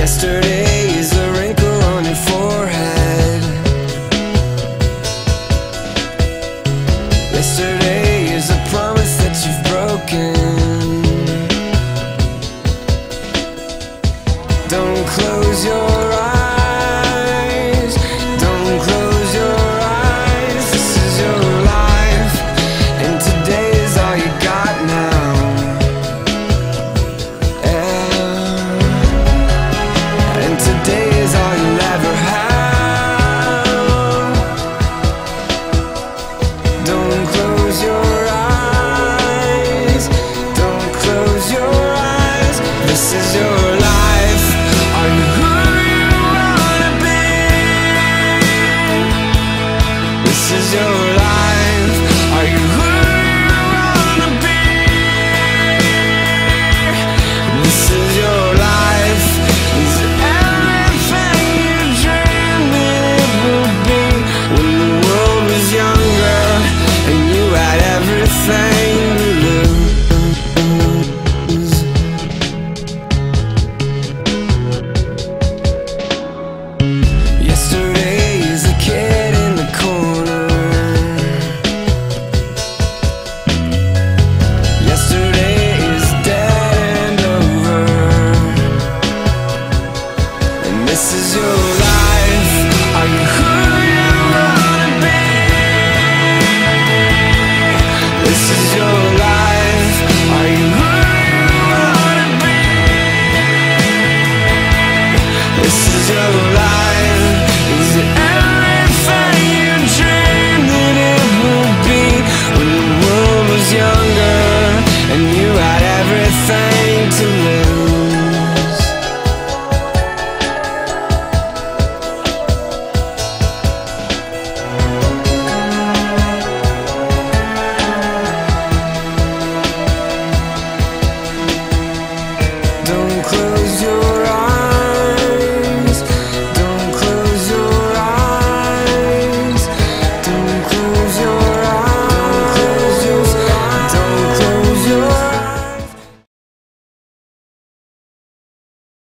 Yesterday is a wrinkle on your forehead. Yesterday is a promise that you've broken. Don't close your close your